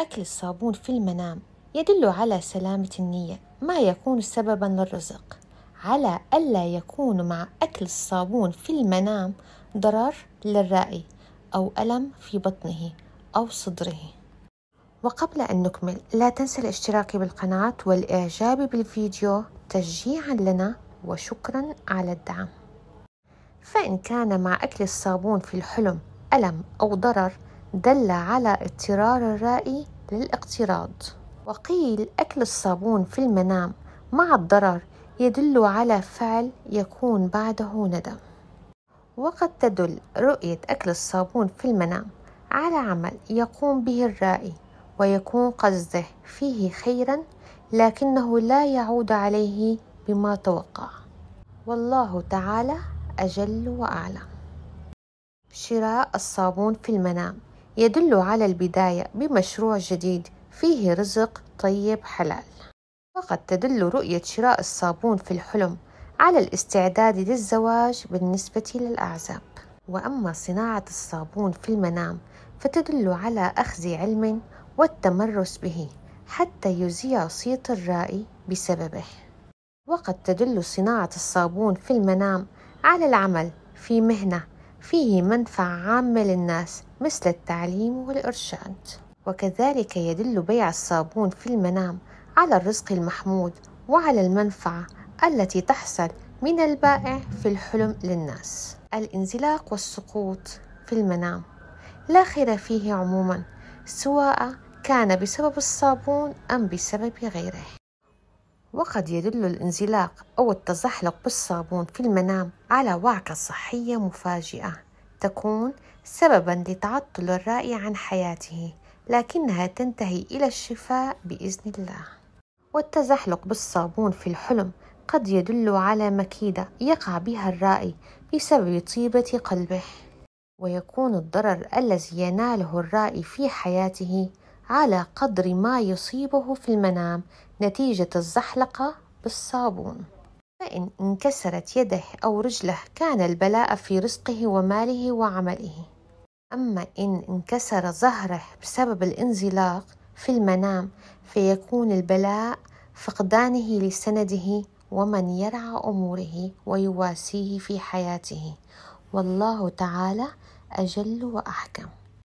أكل الصابون في المنام يدل على سلامة النية ما يكون سببا للرزق. على ألا يكون مع أكل الصابون في المنام ضرر للرائي أو ألم في بطنه أو صدره. وقبل أن نكمل لا تنسى الاشتراك بالقناة والإعجاب بالفيديو تشجيعا لنا وشكرا على الدعم. فإن كان مع أكل الصابون في الحلم ألم أو ضرر دل على اضطرار الرائي للاقتراض. وقيل أكل الصابون في المنام مع الضرر يدل على فعل يكون بعده ندم. وقد تدل رؤية أكل الصابون في المنام على عمل يقوم به الرائي ويكون قصده فيه خيرا لكنه لا يعود عليه بما توقع. والله تعالى أجل وأعلم. شراء الصابون في المنام. يدل على البداية بمشروع جديد فيه رزق طيب حلال. وقد تدل رؤية شراء الصابون في الحلم على الاستعداد للزواج بالنسبة للأعزاب. وأما صناعة الصابون في المنام فتدل على أخذ علم والتمرس به حتى يزيع صيت الرائي بسببه. وقد تدل صناعة الصابون في المنام على العمل في مهنة فيه منفعة عامة للناس مثل التعليم والإرشاد. وكذلك يدل بيع الصابون في المنام على الرزق المحمود وعلى المنفعة التي تحصل من البائع في الحلم للناس. الانزلاق والسقوط في المنام. لا خير فيه عموما سواء كان بسبب الصابون أم بسبب غيره. وقد يدل الانزلاق أو التزحلق بالصابون في المنام على وعكة صحية مفاجئة. تكون سببا لتعطل الرائي عن حياته لكنها تنتهي إلى الشفاء بإذن الله. والتزحلق بالصابون في الحلم قد يدل على مكيدة يقع بها الرائي بسبب طيبة قلبه. ويكون الضرر الذي يناله الرائي في حياته على قدر ما يصيبه في المنام نتيجة الزحلقة بالصابون. فإن انكسرت يده أو رجله كان البلاء في رزقه وماله وعمله. أما إن انكسر ظهره بسبب الانزلاق في المنام فيكون البلاء فقدانه لسنده ومن يرعى أموره ويواسيه في حياته. والله تعالى أجل وأحكم.